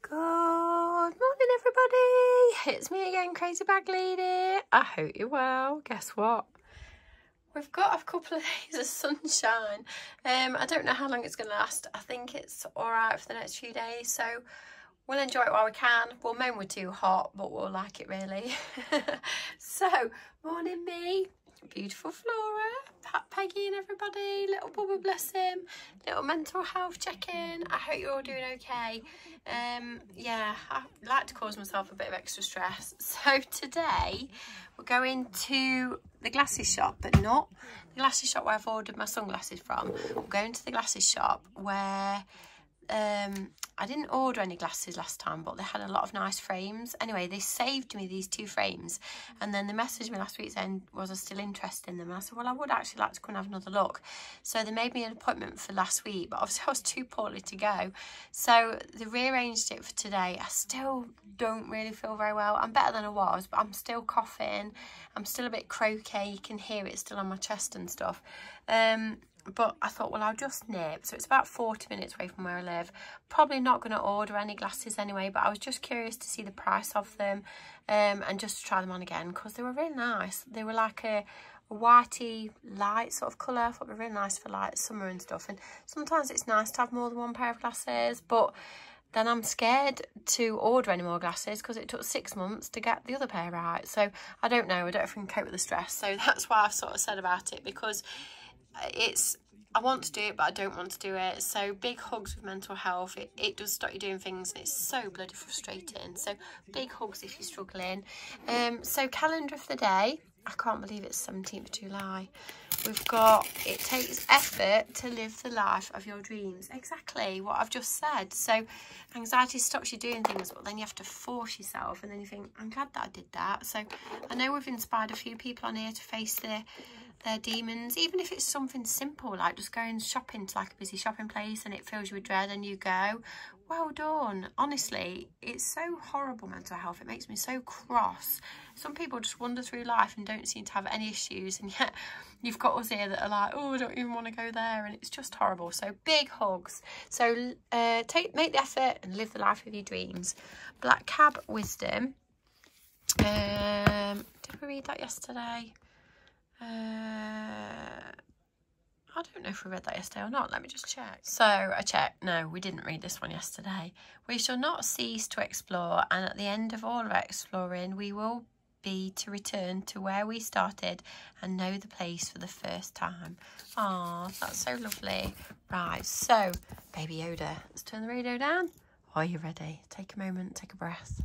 Good morning, everybody. It's me again, Crazy Bag Lady. I hope you're well. Guess what? We've got a couple of days of sunshine. Um, I don't know how long it's going to last. I think it's all right for the next few days. So we'll enjoy it while we can. We'll moan we're too hot, but we'll like it really. so, morning me beautiful Flora, Pat Peggy and everybody, little Bubba bless him, little mental health check-in. I hope you're all doing okay. Um, yeah, I like to cause myself a bit of extra stress. So today we're going to the glasses shop, but not the glasses shop where I've ordered my sunglasses from. We're going to the glasses shop where um, I didn't order any glasses last time, but they had a lot of nice frames. Anyway, they saved me these two frames, and then they messaged me last week saying, was I still interested in them? And I said, well, I would actually like to come and have another look. So they made me an appointment for last week, but obviously I was too poorly to go. So they rearranged it for today. I still don't really feel very well. I'm better than I was, but I'm still coughing. I'm still a bit croaky. You can hear it still on my chest and stuff. Um, but I thought, well, I'll just nip. So it's about 40 minutes away from where I live. Probably not going to order any glasses anyway, but I was just curious to see the price of them um, and just to try them on again because they were really nice. They were like a, whitey light sort of colour. I thought they were really nice for like summer and stuff. And sometimes it's nice to have more than one pair of glasses, but then I'm scared to order any more glasses because it took six months to get the other pair right. So I don't know. I don't know if I can cope with the stress. So that's why I've sort of said about it because it's I want to do it, but I don't want to do it. So big hugs with mental health. It, it does start you doing things and it's so bloody frustrating. So big hugs if you're struggling. Um, so calendar of the day. I can't believe it's 17th of July. We've got, it takes effort to live the life of your dreams. Exactly what I've just said. So anxiety stops you doing things, but then you have to force yourself. And then you think, I'm glad that I did that. So I know we've inspired a few people on here to face their their demons, even if it's something simple like just going shopping to like a busy shopping place and it fills you with dread and you go, well done. Honestly, it's so horrible mental health. It makes me so cross. Some people just wander through life and don't seem to have any issues and yet you've got us here that are like, oh, I don't even want to go there and it's just horrible. So big hugs. So uh, take make the effort and live the life of your dreams. Black Cab Wisdom. Um, did we read that yesterday? Uh, I don't know if we read that yesterday or not. Let me just check. So I checked. No, we didn't read this one yesterday. We shall not cease to explore, and at the end of all of exploring, we will be to return to where we started and know the place for the first time. Ah, that's so lovely. Right, so Baby Yoda, let's turn the radio down. Are you ready? Take a moment, take a breath.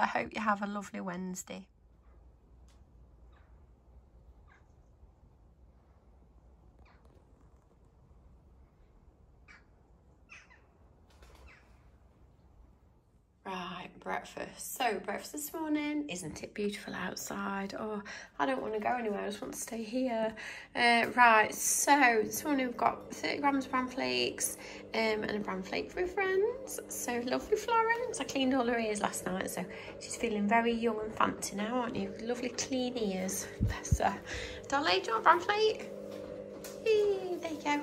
I hope you have a lovely Wednesday. breakfast. Breakfast this morning, isn't it beautiful outside? Oh, I don't want to go anywhere, I just want to stay here. Uh, right, so this morning we've got 30 grams of bran flakes um, and a bran flake for friends. So lovely Florence, I cleaned all her ears last night, so she's feeling very young and fancy now, aren't you? Lovely clean ears, bless her. Dolly, do you want bran flake? There you go.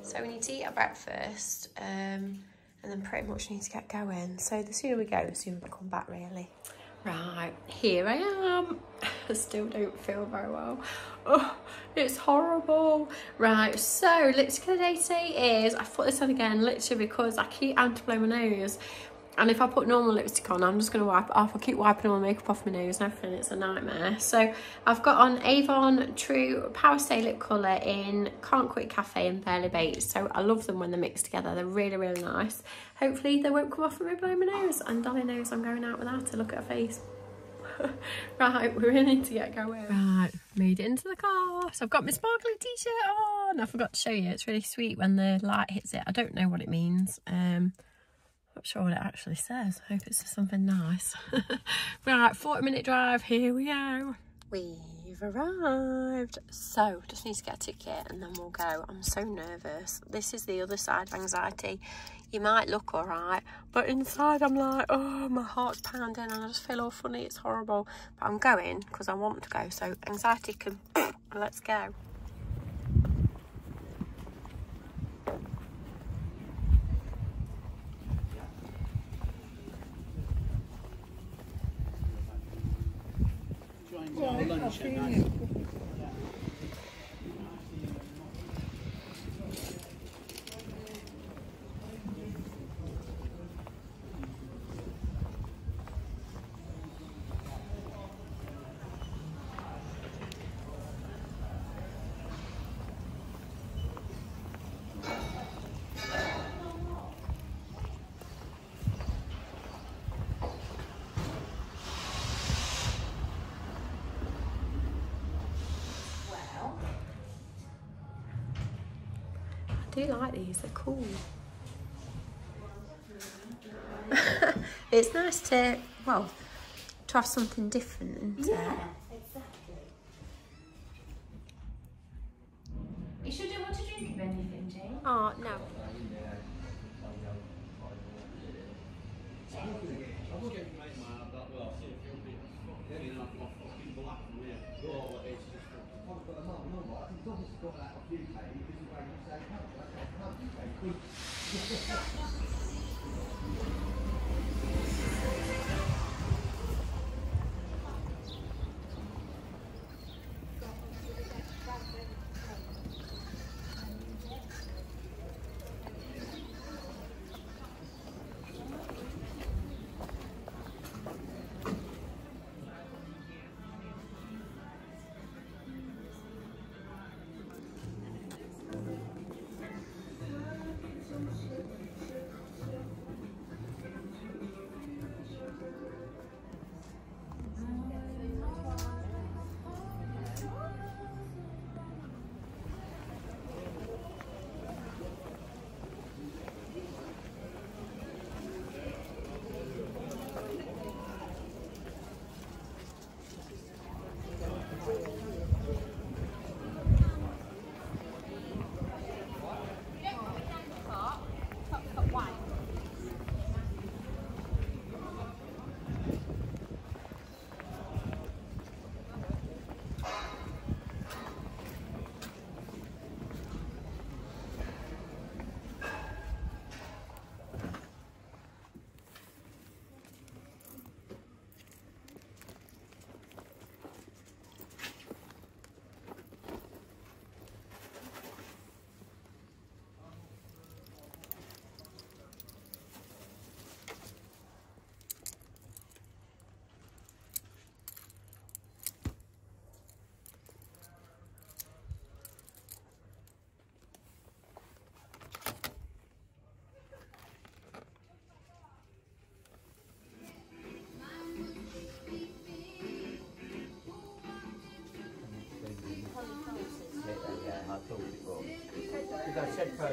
So we need to eat our breakfast. Um, and then pretty much need to get going. So the sooner we go, the sooner we come back really. Right, here I am. I still don't feel very well. Oh, it's horrible. Right, so of the day today is, I put this on again literally because I keep having to blow my nose and if I put normal lipstick on, I'm just going to wipe it off. I keep wiping all my makeup off my nose and everything. It's a nightmare. So I've got on Avon True Power Stay Lip Colour in Can't Quit Cafe and Barely Baked. So I love them when they're mixed together. They're really, really nice. Hopefully they won't come off I blow my nose. And Dolly knows I'm going out without to look at her face. right, we really need to get going. Right, made it into the car. So I've got my sparkly t-shirt on. I forgot to show you. It's really sweet when the light hits it. I don't know what it means. Um, not sure what it actually says. I hope it's something nice. right, 40 minute drive, here we go. We've arrived. So, just need to get a ticket and then we'll go. I'm so nervous. This is the other side of anxiety. You might look all right, but inside I'm like, oh, my heart's pounding and I just feel all funny. It's horrible. But I'm going because I want to go. So, anxiety can, let's go. Lunch do like these, they're cool. it's nice to, well, to have something different, yeah, it?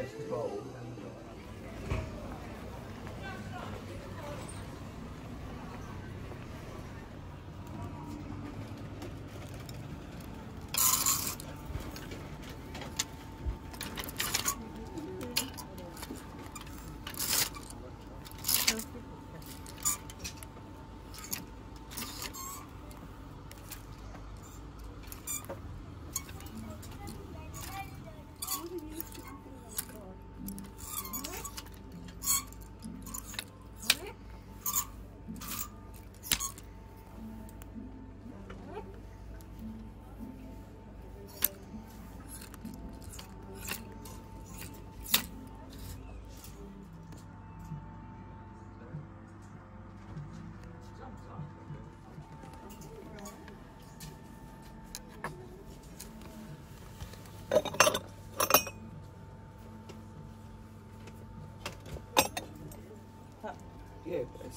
I said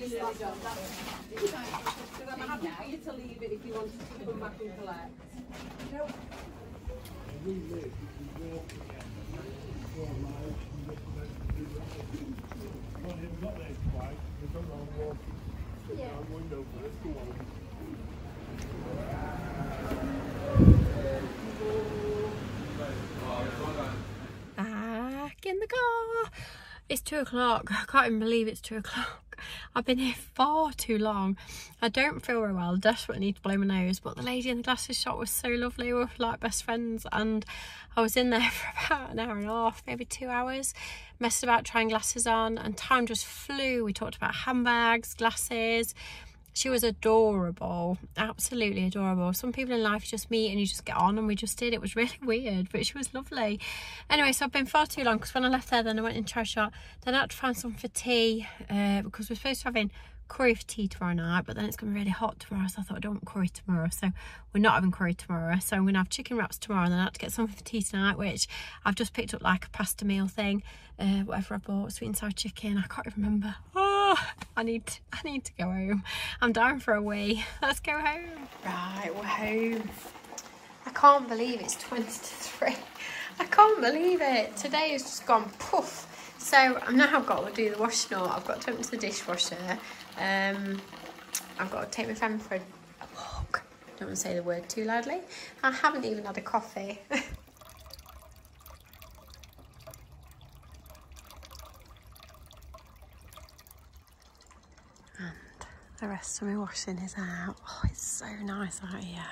Yeah. I'm happy to leave it if you wanted to come back and collect. back in the car. It's two o'clock. I can't even believe it's two o'clock. I've been here far too long. I don't feel very well. I desperately need to blow my nose. But the lady in the glasses shop was so lovely. We were like best friends. And I was in there for about an hour and a half, maybe two hours, messed about trying glasses on. And time just flew. We talked about handbags, glasses she was adorable absolutely adorable some people in life you just meet and you just get on and we just did it was really weird but she was lovely anyway so i've been far too long because when i left there then i went in try shot then i had to find some for tea uh, because we're supposed to be having curry for tea tomorrow night, but then it's going to be really hot tomorrow, so I thought I don't want curry tomorrow, so we're not having curry tomorrow. So I'm going to have chicken wraps tomorrow, and then I have to get something for tea tonight, which I've just picked up like a pasta meal thing, uh, whatever I bought, sweet and sour chicken. I can't even remember. Oh, I need, I need to go home. I'm dying for a wee. Let's go home. Right, we're home. I can't believe it's 20 to 3. I can't believe it. Today has just gone poof. So I've now got to do the washing up. I've got to empty the dishwasher. Um, I've got to take my friend for a walk. Don't want to say the word too loudly. I haven't even had a coffee. and of washing is out. Oh, it's so nice out here.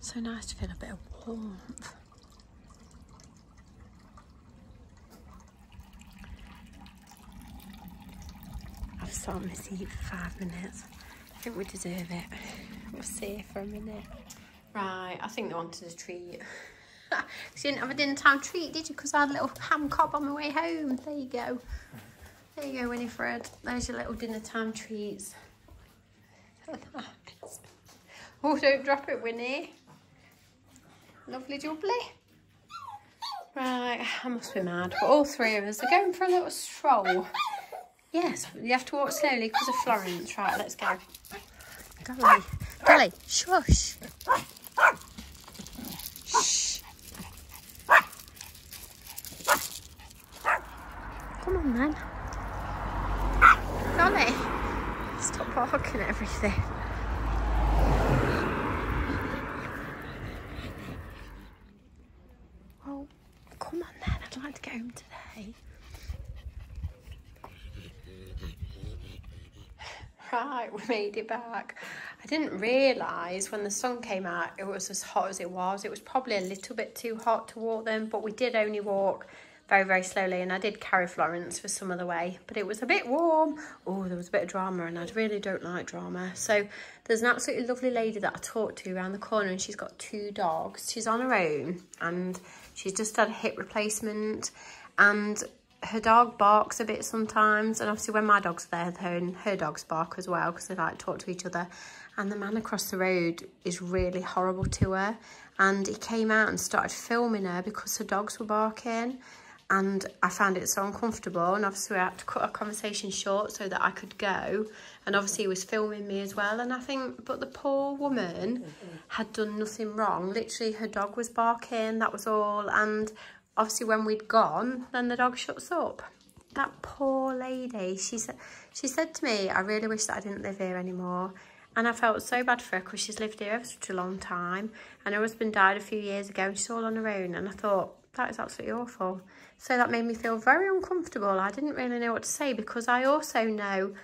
So nice to feel a bit of warmth. I've sat on my seat for five minutes. I think we deserve it. We'll see for a minute. Right, I think they wanted a treat. Because you didn't have a dinner time treat, did you? Because I had a little ham cob on my way home. There you go. There you go, Winifred. There's your little dinner time treats. Oh, don't drop it, Winnie. Lovely jubbly. Right, I must be mad. But all three of us are going for a little stroll. Yes, you have to walk slowly because of Florence. Right, let's go. Golly, Golly, shush. Shh. Come on then. Golly, at everything. Well, come on then, I'd like to get home today. Right, we made it back. I didn't realise when the sun came out it was as hot as it was. It was probably a little bit too hot to walk them, but we did only walk very, very slowly and I did carry Florence for some of the way, but it was a bit warm. Oh, there was a bit of drama and I really don't like drama. So there's an absolutely lovely lady that I talked to around the corner and she's got two dogs. She's on her own and she's just had a hip replacement and her dog barks a bit sometimes and obviously when my dog's there her, her dogs bark as well because they like talk to each other and the man across the road is really horrible to her and he came out and started filming her because her dogs were barking and I found it so uncomfortable and obviously I had to cut our conversation short so that I could go and obviously he was filming me as well and I think but the poor woman had done nothing wrong literally her dog was barking that was all and obviously when we'd gone, then the dog shuts up. That poor lady, she said, she said to me, I really wish that I didn't live here anymore. And I felt so bad for her because she's lived here for such a long time. And her husband died a few years ago and she's all on her own. And I thought, that is absolutely awful. So that made me feel very uncomfortable. I didn't really know what to say because I also know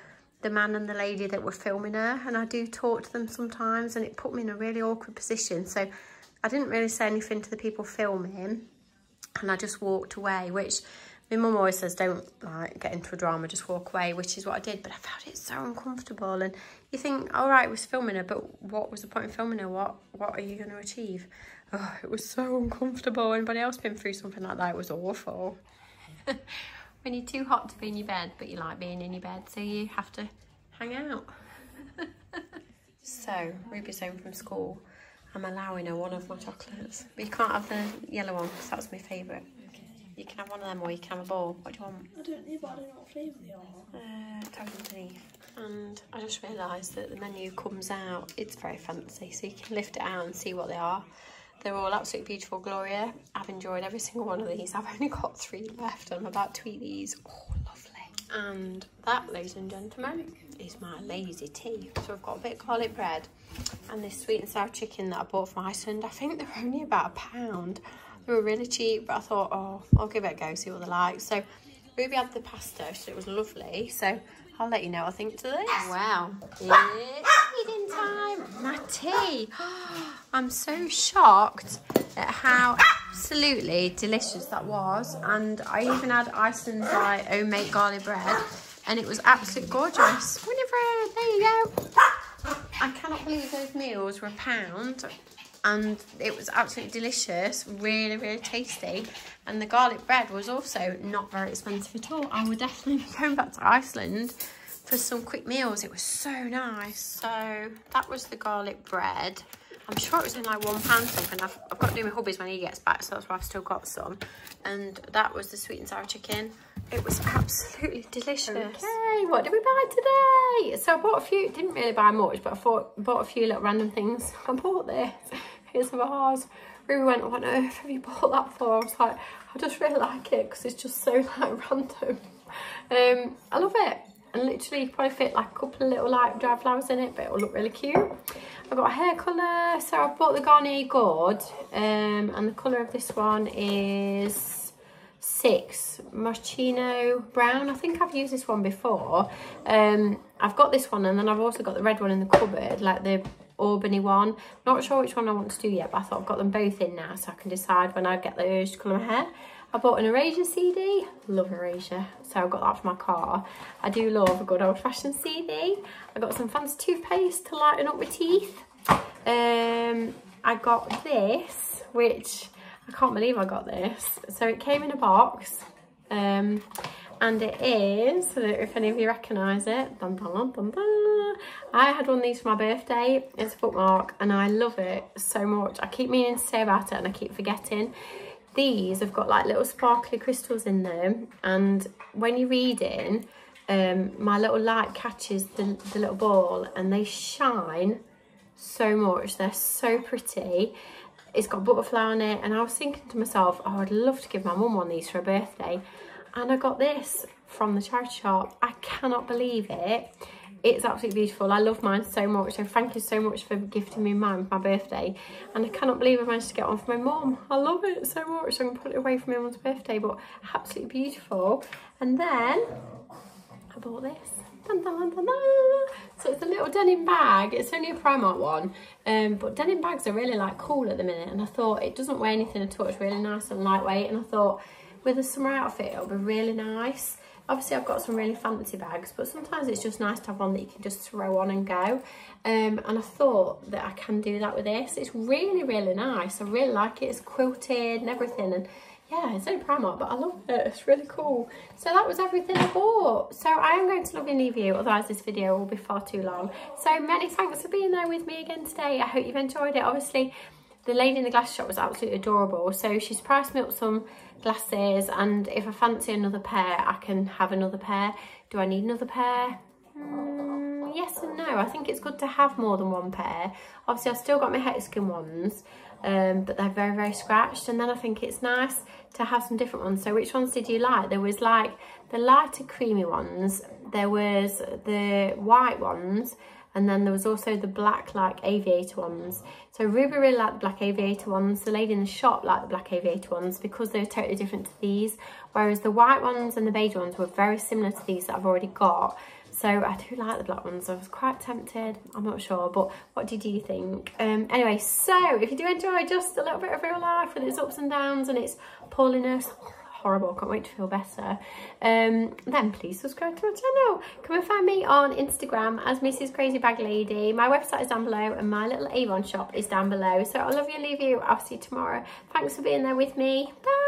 the man and the lady that were filming her. And I do talk to them sometimes and it put me in a really awkward position. So I didn't really say anything to the people filming and I just walked away, which my mum always says don't like get into a drama, just walk away, which is what I did. But I found it so uncomfortable, and you think, all right, was filming her, but what was the point of filming her? What what are you going to achieve? Oh, it was so uncomfortable. Anybody else been through something like that? It was awful. when you're too hot to be in your bed, but you like being in your bed, so you have to hang out. so Ruby's home from school. I'm allowing her one of my chocolates. But you can't have the yellow one because that's my favourite. Okay. You can have one of them or you can have a ball. What do you want? I don't know, but I don't know what flavour they are. Uh, toast underneath. And I just realised that the menu comes out. It's very fancy, so you can lift it out and see what they are. They're all absolutely beautiful, Gloria. I've enjoyed every single one of these. I've only got three left. I'm about to eat these. Oh, lovely. And that, ladies and gentlemen, is my lazy tea. So I've got a bit of garlic bread and this sweet and sour chicken that I bought from Iceland. I think they're only about a pound. They were really cheap, but I thought, oh, I'll give it a go, see what they're like. So Ruby had the pasta, so it was lovely. So I'll let you know what I think to this. Wow, it's time. Tea. I'm so shocked at how absolutely delicious that was. And I even had Iceland's like homemade garlic bread and it was absolutely gorgeous. Winifred, there you go. I cannot believe those meals were a pound and it was absolutely delicious, really, really tasty. And the garlic bread was also not very expensive at all. I would definitely be going back to Iceland for some quick meals. It was so nice. So that was the garlic bread. I'm sure it was in like one pound something. I've, I've got to do my hubby's when he gets back, so that's why I've still got some. And that was the sweet and sour chicken. It was absolutely delicious. Okay, what did we buy today? So I bought a few, didn't really buy much, but I thought, bought a few little random things. I bought this. Here's a vase. Ruby went, what on earth have you bought that for? I was like, I just really like it because it's just so like random. Um, I love it. And literally you probably fit like a couple of little like dry flowers in it, but it'll look really cute. I've got a hair colour, so I bought the Garnier Gold, um, and the colour of this one is six Moschino brown. I think I've used this one before. Um, I've got this one, and then I've also got the red one in the cupboard, like the Albany one. Not sure which one I want to do yet, but I thought I've got them both in now, so I can decide when I get the urge to colour my hair. I bought an Erasure CD. Love Erasure. So I've got that for my car. I do love a good old fashioned CD. I got some fancy toothpaste to lighten up my teeth. Um, I got this, which I can't believe I got this. So it came in a box. Um, and it is, I if any of you recognise it. Dun, dun, dun, I had one of these for my birthday. It's a bookmark and I love it so much. I keep meaning to say about it and I keep forgetting these have got like little sparkly crystals in them and when you're reading um, my little light catches the, the little ball and they shine so much. They're so pretty. It's got butterfly on it and I was thinking to myself oh I'd love to give my mum one of these for her birthday. And I got this from the charity shop. I cannot believe it it's absolutely beautiful. I love mine so much. So thank you so much for gifting me mine for my birthday. And I cannot believe I managed to get one for my mum. I love it so much. So I'm going to put it away for my mum's birthday. But absolutely beautiful. And then I bought this. Dun, dun, dun, so it's a little denim bag. It's only a Primark one. Um, but denim bags are really like cool at the minute. And I thought it doesn't weigh anything at all. It's really nice and lightweight. And I thought with a summer outfit, it'll be really nice. Obviously, I've got some really fancy bags, but sometimes it's just nice to have one that you can just throw on and go. Um, and I thought that I can do that with this. It's really, really nice. I really like it. It's quilted and everything. And yeah, it's only Primark, but I love it. It's really cool. So that was everything I bought. So I am going to love and leave you, otherwise this video will be far too long. So many thanks for being there with me again today. I hope you've enjoyed it. Obviously, the lady in the glass shop was absolutely adorable. So she's priced me up some glasses and if I fancy another pair I can have another pair. Do I need another pair? Mm, yes and no. I think it's good to have more than one pair. Obviously I've still got my Hexagon ones um, but they're very very scratched and then I think it's nice to have some different ones. So which ones did you like? There was like the lighter creamy ones, there was the white ones and then there was also the black like aviator ones. So Ruby really liked the black aviator ones. The lady in the shop liked the black aviator ones because they're totally different to these. Whereas the white ones and the beige ones were very similar to these that I've already got. So I do like the black ones. I was quite tempted. I'm not sure, but what did you think? Um, anyway, so if you do enjoy just a little bit of real life with its ups and downs and its poorliness, horrible. Can't wait to feel better. Um, then please subscribe to my channel. Come and find me on Instagram as Mrs. Crazy Bag Lady. My website is down below and my little Avon shop is down below. So I love you, leave you. I'll see you tomorrow. Thanks for being there with me. Bye.